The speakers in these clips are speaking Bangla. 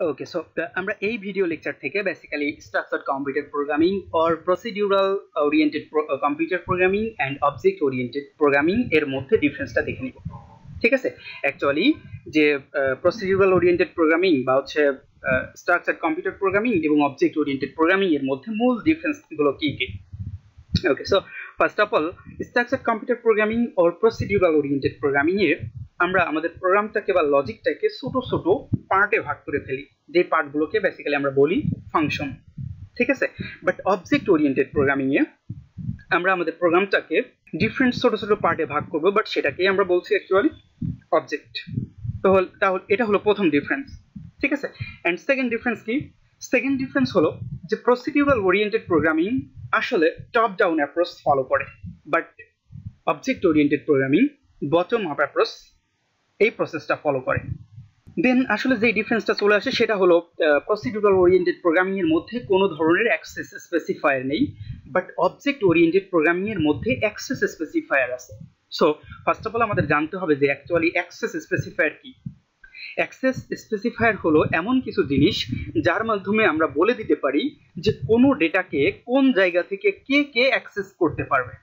ওকে সো আমরা এই ভিডিও লেকচার থেকে basically structured computer programming or procedural oriented computer programming and object oriented programming এর মধ্যে ডিফারেন্সটা দেখে নিব। ঠিক আছে? অ্যাকচুয়ালি যে প্রসিডিউরাল ওরিয়েন্টেড প্রোগ্রামিং বা হচ্ছে স্ট্রাকচার্ড কম্পিউটার প্রোগ্রামিং এবং অবজেক্ট ওরিয়েন্টেড প্রোগ্রামিং এর মধ্যে মূল ডিফারেন্সগুলো কী কী? Okay so first of all structured computer programming or procedural oriented programming এ আমরা আমাদের প্রোগ্রামটাকে বা লজিকটাকে ছোট ছোট পার্টে ভাগ করে ফেলি। যে পার্টগুলোকে বেসিক্যালি আমরা বলি ফাংশন ঠিক আছে? বাট অবজেক্ট ওরিয়েন্টেড প্রোগ্রামিং এ আমরা আমাদের প্রোগ্রামটাকে ডিফারেন্ট ছোট ছোট পার্টে ভাগ করব বাট সেটাকেই আমরা বলছি অ্যাকচুয়ালি অবজেক্ট তাহলে তাহলে, এটা হলো প্রথম ডিফারেন্স ঠিক আছে? অ্যান্ড সেকেন্ড ডিফারেন্স কি? সেকেন্ড ডিফারেন্স হলো যে প্রসিডিউরাল ওরিয়েন্টেড প্রোগ্রামিং আসলে টপ ডাউন অ্যাপ্রোচ ফলো করে। But object oriented programming bottom up approach এই প্রসেসটা ফলো করে। দেন আসলে যে ডিফারেন্সটা চলে আসে সেটা হলো প্রসিডিউরাল ওরিয়েন্টেড প্রোগ্রামিং এর মধ্যে কোনো ধরনের অ্যাক্সেস স্পেসিফায়ার নেই বাট অবজেক্ট ওরিয়েন্টেড প্রোগ্রামিং এর মধ্যে অ্যাক্সেস স্পেসিফায়ার আছে। সো ফার্স্ট অফ অল আমাদের জানতে হবে যে অ্যাকচুয়ালি অ্যাক্সেস স্পেসিফায়ার কি। অ্যাক্সেস স্পেসিফায়ার হলো এমন কিছু জিনিস যার মাধ্যমে আমরা বলে দিতে পারি যে কোনো ডেটাকে কোন জায়গা থেকে কে কে অ্যাক্সেস করতে পারবে।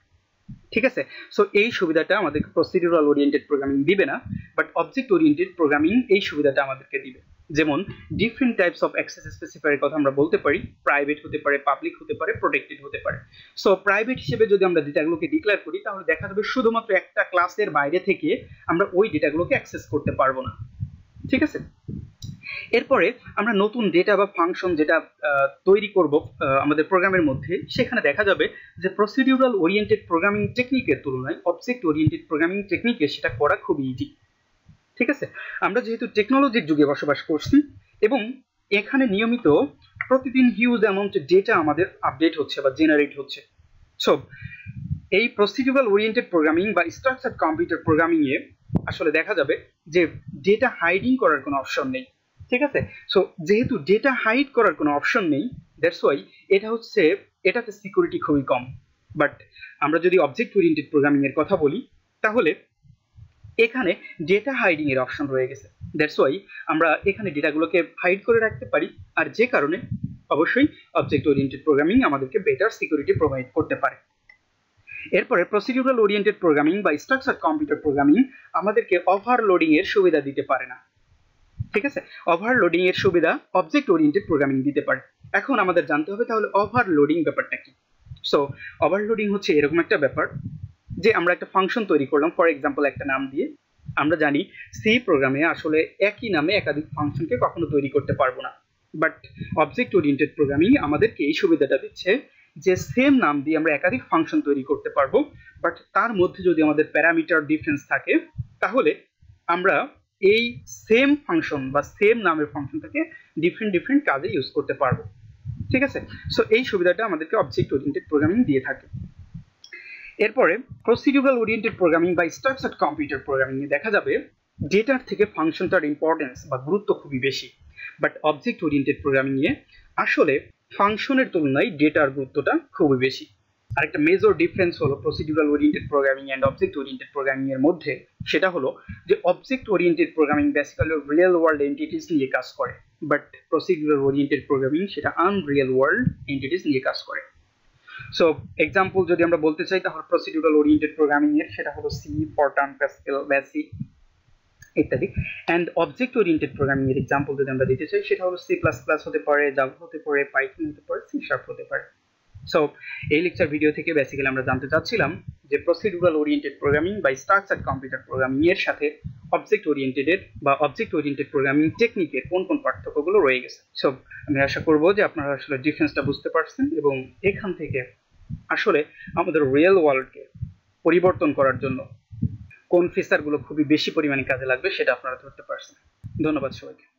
ঠিক আছে? সো এই সুবিধাটা আমাদেরকে প্রসিডিউরাল ওরিয়েন্টেড প্রোগ্রামিং দিবে না বাট অবজেক্ট ওরিয়েন্টেড প্রোগ্রামিং এই সুবিধাটা আমাদেরকে দিবে। যেমন ডিফারেন্ট টাইপস অফ অ্যাক্সেস স্পেসিফায়ারের কথা আমরা বলতে পারি প্রাইভেট হতে পারে পাবলিক হতে পারে প্রোটেক্টেড হতে পারে। সো প্রাইভেট হিসেবে যদি আমরা ডেটাগুলোকে ডিক্লেয়ার করি, তাহলে দেখা যাবে শুধুমাত্র একটা ক্লাসের বাইরে থেকে আমরা ওই ডেটাগুলোকে অ্যাক্সেস করতে পারব না। ঠিক আছে? এরপরে আমরা নতুন ডেটা বা ফাংশন যেটা তৈরি করব আমাদের প্রোগ্রামের মধ্যে, সেখানে দেখা যাবে যে প্রসিডিউরাল ওরিয়েন্টেড প্রোগ্রামিং টেকনিকের তুলনায় অবজেক্ট ওরিয়েন্টেড প্রোগ্রামিং টেকনিকে সেটা করা খুব ইজি ঠিক আছে? আমরা যেহেতু টেকনোলজির যুগে বসবাস করছি এবং এখানে নিয়মিত প্রতিদিন হিউজ অ্যামাউন্ট ডেটা আমাদের আপডেট হচ্ছে বা জেনারেট হচ্ছে। সো এই প্রসিডিউরাল ওরিয়েন্টেড প্রোগ্রামিং বা স্ট্রাকচার কম্পিউটার প্রোগ্রামিং এ আসলে দেখা যাবে যে ডেটা হাইডিং করার কোনো অপশন নেই। ঠিক আছে? সো যেহেতু ডেটা হাইড করার কোনো অপশন নেই দ্যাটস ওয়াই এটা হচ্ছে, এটাতে সিকিউরিটি খুবই কম। বাট আমরা যদি অবজেক্ট ওরিয়েন্টেড প্রোগ্রামিং এর কথা বলি, তাহলে এখানে ডেটা হাইডিং এর অপশন রয়ে গেছে। দ্যাটস ওয়াই আমরা এখানে ডেটাগুলোকে হাইড করে রাখতে পারি, আর যে কারণে অবশ্যই অবজেক্ট ওরিয়েন্টেড প্রোগ্রামিং আমাদেরকে বেটার সিকিউরিটি প্রোভাইড করতে পারে। এরপরে প্রসিডিউরাল ওরিয়েন্টেড প্রোগ্রামিং বা স্ট্রাকচার কম্পিউটার প্রোগ্রামিং আমাদেরকে ওভারলোডিং এর সুবিধা দিতে পারে না। ঠিক আছে? ওভারলোডিং এর সুবিধা অবজেক্ট ওরিয়েন্টেড প্রোগ্রামিং দিতে পারে। এখন আমাদের জানতে হবে তাহলে ওভারলোডিং ব্যাপারটা কি? সো ওভারলোডিং হচ্ছে এরকম একটা ব্যাপার যে আমরা একটা ফাংশন তৈরি করলাম। ফর এক্সাম্পল একটা নাম দিয়ে। আমরা জানি সি প্রোগ্রামে আসলে একই নামে একাধিক ফাংশনকে কখনো তৈরি করতে পারব না। বাট অবজেক্ট ওরিয়েন্টেড প্রোগ্রামিং আমাদেরকে এই সুবিধাটা দিচ্ছে যে সেম নাম দিয়ে আমরা একাধিক ফাংশন তৈরি করতে পারব। বাট তার মধ্যে যদি আমাদের প্যারামিটার ডিফারেন্স থাকে, তাহলে আমরা এই সেম ফাংশন বা সেম নামের ফাংশনটাকে ডিফারেন্ট ডিফারেন্ট কাজে ইউজ করতে পারব। ঠিক আছে? সো এই সুবিধাটা আমাদেরকে অবজেক্ট ওরিয়েন্টেড প্রোগ্রামিং দিয়ে থাকে। এরপরে প্রসিডিউরাল ওরিয়েন্টেড প্রোগ্রামিং বা স্ট্রাকচার্ড কম্পিউটার প্রোগ্রামিং এ দেখা যাবে ডেটার থেকে ফাংশনটার ইম্পর্টেন্স বা গুরুত্ব খুবই বেশি। বাট অবজেক্ট ওরিয়েন্টেড প্রোগ্রামিং এ আসলে ফাংশনের তুলনায় ডেটার গুরুত্বটা খুবই বেশি। আরেকটা মেজর ডিফারেন্স হলো procedural oriented programming and object oriented programming এর মধ্যে, সেটা হলো যে object oriented programming basically real world entities নিয়ে কাজ করে বাট প্রসিডিউরাল ওরিয়েন্টেড প্রোগ্রামিং সেটা আনরিয়েল ওয়ার্ল্ড এন্টিটিস নিয়ে কাজ করে। সো এক্সাম্পল যদি আমরা বলতে চাই, তাহলে প্রসিডিউরাল ওরিয়েন্টেড প্রোগ্রামিং এর সেটা হলো সি ফরটান প্যাসকেল বেসিক ইত্যাদি। অ্যান্ড অবজেক্ট ওরিয়েন্টেড প্রোগ্রামিং এর এক্সাম্পল যদি আমরা দিতে চাই, সেটা হলো সি প্লাস প্লাস হতে পারে জাভা হতে পারে পাইথন হতে পারে সি শার্প হতে পারে। সো এই লেকচার ভিডিও থেকে বেসিক্যালি আমরা জানতে চাচ্ছিলাম যে প্রসিডিউরাল ওরিয়েন্টেড প্রোগ্রামিং বা স্ট্রাকচার কম্পিউটার প্রোগ্রামিং এর সাথে অবজেক্ট ওরিয়েন্টেডের বা অবজেক্ট ওরিয়েন্টেড প্রোগ্রামিং টেকনিকের কোন কোন পার্থক্যগুলো রয়ে গেছে। সো আমি আশা করব যে আপনারা আসলে ডিফারেন্সটা বুঝতে পারছেন এবং এখান থেকে আসলে আমাদের রিয়েল ওয়ার্ল্ডকে পরিবর্তন করার জন্য কোন ফিচারগুলো খুবই বেশি পরিমাণে কাজে লাগবে সেটা আপনারা ধরতে পারছেন। ধন্যবাদ সবাইকে।